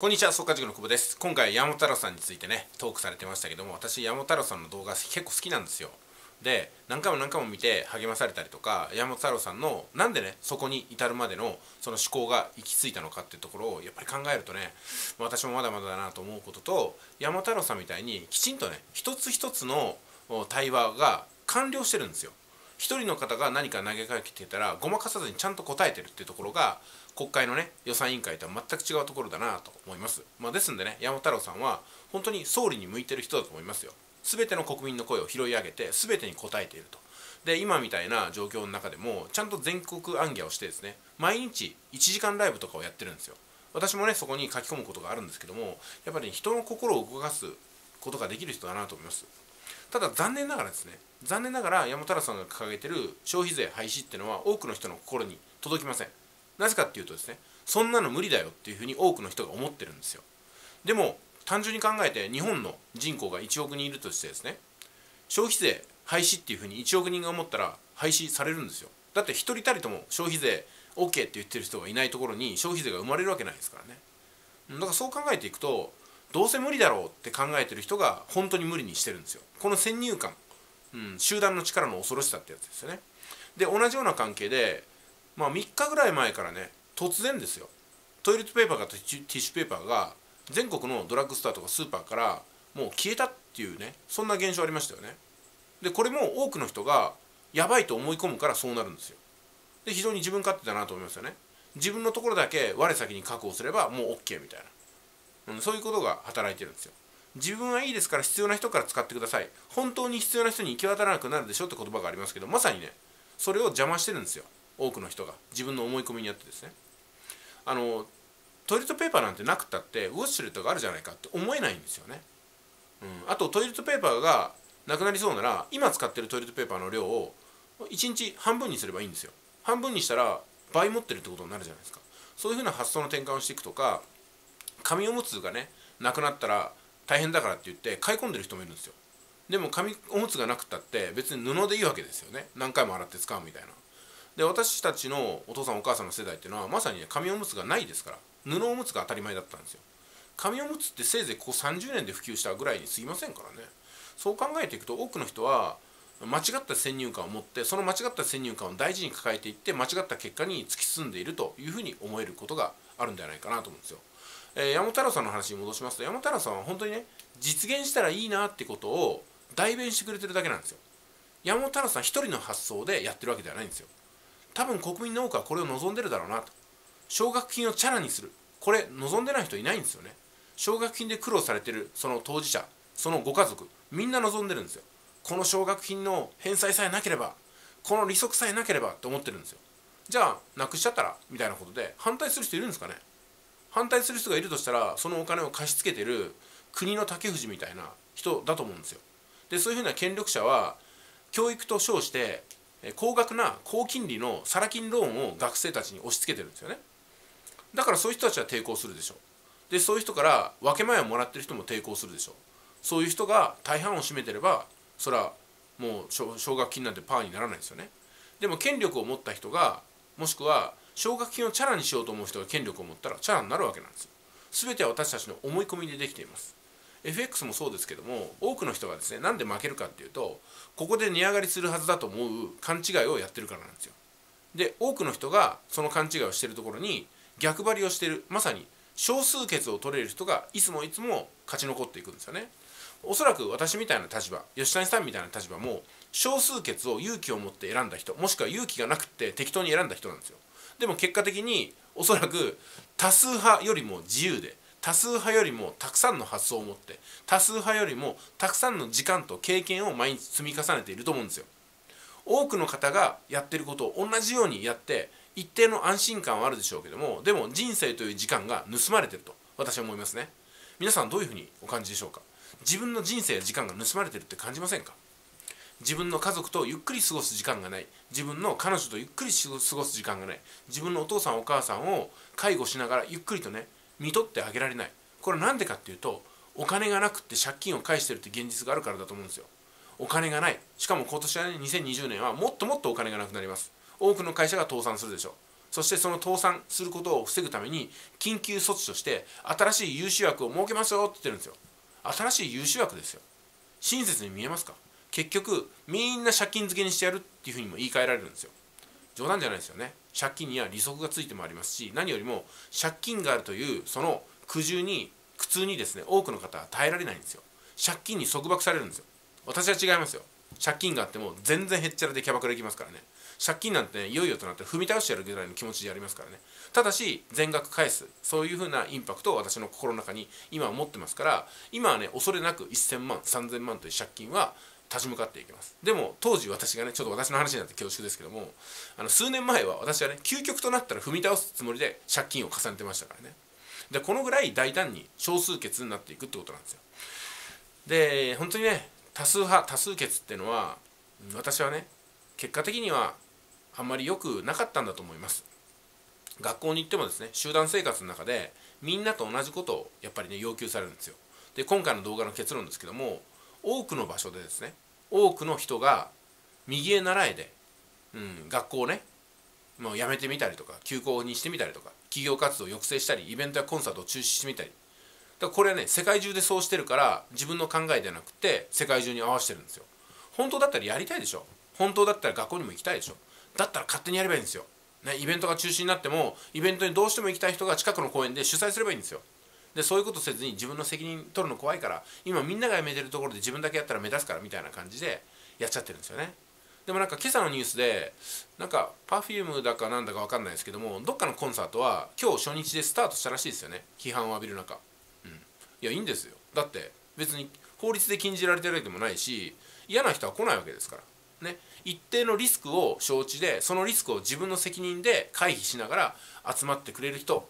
こんにちは、総家塾の久保です。今回、山太郎さんについてね、トークされてましたけども、私、山太郎さんの動画結構好きなんですよ。で、何回も何回も見て励まされたりとか、山太郎さんの、なんでね、そこに至るまでの、その思考が行き着いたのかっていうところを、やっぱり考えるとね、私もまだまだだなと思うことと、山太郎さんみたいに、きちんとね、一つ一つの対話が完了してるんですよ。一人の方が何か投げかけてたらごまかさずにちゃんと答えてるっていうところが国会のね予算委員会とは全く違うところだなと思います、まあ、ですんでね山太郎さんは本当に総理に向いてる人だと思いますよ。全ての国民の声を拾い上げて全てに応えていると。で今みたいな状況の中でもちゃんと全国行脚をしてですね毎日1時間ライブとかをやってるんですよ。私もねそこに書き込むことがあるんですけどもやっぱり、人の心を動かすことができる人だなと思います。ただ残念ながらですね残念ながら山本太郎さんが掲げてる消費税廃止っていうのは多くの人の心に届きません。なぜかっていうとですねそんなの無理だよっていうふうに多くの人が思ってるんですよ。でも単純に考えて日本の人口が1億人いるとしてですね消費税廃止っていうふうに1億人が思ったら廃止されるんですよ。だって一人たりとも消費税 OK って言ってる人がいないところに消費税が生まれるわけないですからね。だからそう考えていくとどうせ無理だろうって考えてる人が本当に無理にしてるんですよ。この先入観、うん、集団の力の恐ろしさってやつですよね。で同じような関係でまあ3日ぐらい前からね突然ですよ。トイレットペーパーかティッシュペーパーが全国のドラッグストアとかスーパーからもう消えたっていうねそんな現象ありましたよね。でこれも多くの人がやばいと思い込むからそうなるんですよ。で非常に自分勝手だなと思いますよね。自分のところだけ我先に確保すればもう OK みたいな、うん、そういうことが働いてるんですよ。自分はいいですから必要な人から使ってください。本当に必要な人に行き渡らなくなるでしょって言葉がありますけどまさにねそれを邪魔してるんですよ。多くの人が。自分の思い込みにあってですね。あのトイレットペーパーなんてなくたってウォッシュレットがあるじゃないかって思えないんですよね、うん、あとトイレットペーパーがなくなりそうなら今使ってるトイレットペーパーの量を1日半分にすればいいんですよ。半分にしたら倍持ってるってことになるじゃないですか。そういうふうな発想の転換をしていくとか紙おむつがねなくなったら大変だからって言って買い込んでる人もいるんですよ。でも紙おむつがなくったって別に布でいいわけですよね。何回も洗って使うみたいな。で私たちのお父さんお母さんの世代っていうのはまさにね紙おむつがないですから。布おむつが当たり前だったんですよ。紙おむつってせいぜいここ30年で普及したぐらいに過ぎませんからね。そう考えていくと多くの人は間違った先入観を持ってその間違った先入観を大事に抱えていって間違った結果に突き進んでいるというふうに思えることがあるんではないかなと思うんですよ。えー、山太郎さんの話に戻しますと山太郎さんは本当にね実現したらいいなってことを代弁してくれてるだけなんですよ。山本太郎さん一人の発想でやってるわけではないんですよ。多分国民の多くはこれを望んでるだろうなと。奨学金をチャラにする。これ望んでない人いないんですよね。奨学金で苦労されてるその当事者、そのご家族、みんな望んでるんですよ。この奨学金の返済さえなければこの利息さえなければって思ってるんですよじゃあなくしちゃったらみたいなことで反対する人いるんですかね反対する人がいるとしたらそのお金を貸し付けてる国の竹藤みたいな人だと思うんですよ。でそういうふうな権力者は教育と称して高額な高金利のサラ金ローンを学生たちに押し付けてるんですよね。だからそういう人たちは抵抗するでしょう。でそういう人から分け前をもらってる人も抵抗するでしょう。そういう人が大半を占めてればそれはもう奨学金なんてパーにならないですよね。でも権力を持った人がもしくは奨学金をチャラにしようと思う人が権力を持ったらチャラになるわけなんですよ。全ては私たちの思い込みでできています。FX もそうですけども多くの人がですねなんで負けるかっていうとここで値上がりするはずだと思う勘違いをやってるからなんですよ。で多くの人がその勘違いをしてるところに逆張りをしてるまさに少数決を取れる人がいつもいつも勝ち残っていくんですよね。おそらく私みたいな立場吉谷さんみたいな立場も少数決を勇気を持って選んだ人もしくは勇気がなくて適当に選んだ人なんですよ。でも結果的におそらく多数派よりも自由で多数派よりもたくさんの発想を持って多数派よりもたくさんの時間と経験を毎日積み重ねていると思うんですよ。多くの方がやってることを同じようにやって一定の安心感はあるでしょうけどもでも人生という時間が盗まれてると私は思いますね。皆さんどういうふうにお感じでしょうか？自分の人生や時間が盗まれてるって感じませんか？自分の家族とゆっくり過ごす時間がない。自分の彼女とゆっくり過ごす時間がない。自分のお父さんお母さんを介護しながらゆっくりとね見とってあげられない。これなんでかっていうとお金がなくって借金を返してるって現実があるからだと思うんですよ。お金がない。しかも今年はね2020年はもっともっとお金がなくなります。多くの会社が倒産するでしょ。うそしてその倒産することを防ぐために緊急措置として新しい融資枠を設けますよって言ってるんですよ。新しい融資枠ですよ。親切に見えますか？結局みんな借金付けにしてやるっていうふうにも言い換えられるんですよ。冗談じゃないですよね。借金には利息がついてもありますし何よりも借金があるというその苦渋に苦痛にですね多くの方は耐えられないんですよ。借金に束縛されるんですよ。私は違いますよ。借金があっても全然へっちゃらでキャバクラ行きますからね。借金なんて、ね、いよいよとなって踏み倒してやるぐらいの気持ちでやりますからね。ただし全額返す。そういうふうなインパクトを私の心の中に今は持ってますから今はね恐れなく1000万3000万という借金は立ち向かっていきます。でも当時私がねちょっと私の話になって恐縮ですけどもあの数年前は私はね究極となったら踏み倒すつもりで借金を重ねてましたからね。でこのぐらい大胆に少数決になっていくってことなんですよ。で本当にね多数派多数決っていうのは私はね結果的にはあんまり良くなかったんだと思います。学校に行ってもですね集団生活の中でみんなと同じことをやっぱりね要求されるんですよ。で今回の動画の結論ですけども多くの場所でですね多くの人が右へ習えで、うん、学校をねもうやめてみたりとか休校にしてみたりとか企業活動を抑制したりイベントやコンサートを中止してみたり。だからこれはね世界中でそうしてるから自分の考えではなくて世界中に合わせてるんですよ。本当だったらやりたいでしょ。本当だったら学校にも行きたいでしょ。だったら勝手にやればいいんですよ、ね、イベントが中止になってもイベントにどうしても行きたい人が近くの公園で主催すればいいんですよ。でそういうことせずに自分の責任取るの怖いから今みんなが辞めてるところで自分だけやったら目立つからみたいな感じでやっちゃってるんですよね。でもなんか今朝のニュースでなんか Perfume だかなんだか分かんないですけどもどっかのコンサートは今日初日でスタートしたらしいですよね。批判を浴びる中。うん。いやいいんですよ。だって別に法律で禁じられてるわけでもないし嫌な人は来ないわけですから。ね。一定のリスクを承知でそのリスクを自分の責任で回避しながら集まってくれる人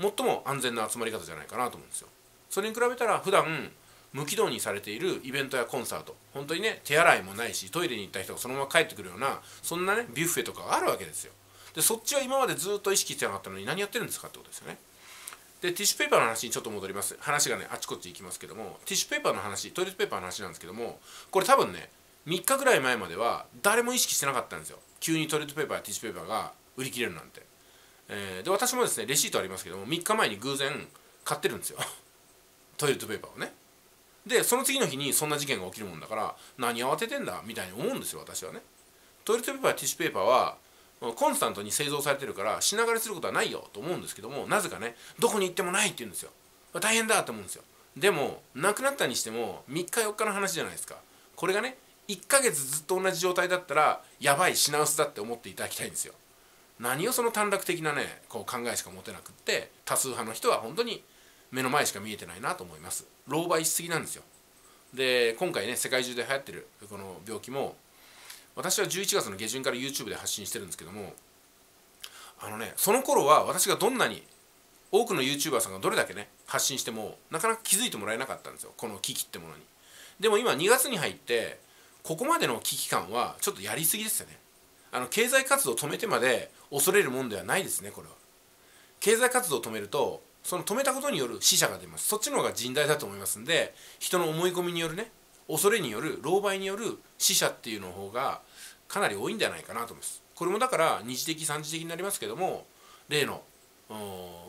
最も安全な集まり方じゃないかなと思うんですよ。それに比べたら普段無軌道にされているイベントやコンサート本当にね手洗いもないしトイレに行った人がそのまま帰ってくるようなそんなねビュッフェとかがあるわけですよ。でそっちは今までずっと意識してなかったのに何やってるんですかってことですよね。でティッシュペーパーの話にちょっと戻ります。話がねあちこち行きますけどもティッシュペーパーの話トイレットペーパーの話なんですけどもこれ多分ね3日ぐらい前までは誰も意識してなかったんですよ。急にトイレットペーパーやティッシュペーパーが売り切れるなんて。えー、で私もですねレシートありますけども3日前に偶然買ってるんですよ。トイレットペーパーをね。でその次の日にそんな事件が起きるもんだから何慌ててんだ？みたいに思うんですよ私はね。トイレットペーパーやティッシュペーパーはコンスタントに製造されてるから品枯れすることはないよと思うんですけどもなぜかねどこに行ってもないって言うんですよ。大変だと思うんですよ。でもなくなったにしても3日4日の話じゃないですか。これがね1ヶ月ずっと同じ状態だったらやばい品薄だって思っていただきたいんですよ。何をその短絡的なねこう考えしか持てなくって多数派の人は本当に目の前しか見えてないなと思います。狼狽しすぎなんですよ。で今回ね世界中で流行ってるこの病気も私は11月の下旬から YouTube で発信してるんですけどもあのねその頃は私がどんなに多くの YouTuber さんがどれだけね発信してもなかなか気づいてもらえなかったんですよ。この危機ってものに。でも今2月に入ってここまでの危機感はちょっとやりすぎですよね。あの経済活動を止めてまで恐れるもんではないですねこれは。経済活動を止めるとその止めたことによる死者が出ます。そっちの方が甚大だと思いますんで人の思い込みによるね恐れによる狼狽による死者っていうの方がかなり多いんじゃないかなと思います。これもだから二次的三次的になりますけども例の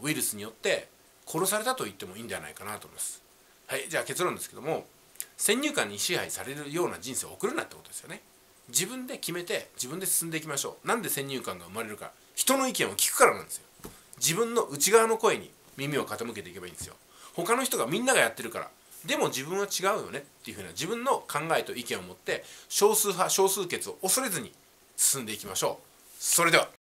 ウイルスによって殺されたと言ってもいいんじゃないかなと思います。はいじゃあ結論ですけども先入観に支配されるような人生を送るなってことですよね。自分で決めて自分で進んでいきましょう。なんで先入観が生まれるか。人の意見を聞くからなんですよ。自分の内側の声に耳を傾けていけばいいんですよ。他の人がみんながやってるから。でも自分は違うよね。っていうふうな自分の考えと意見を持って少数派少数決を恐れずに進んでいきましょう。それでは。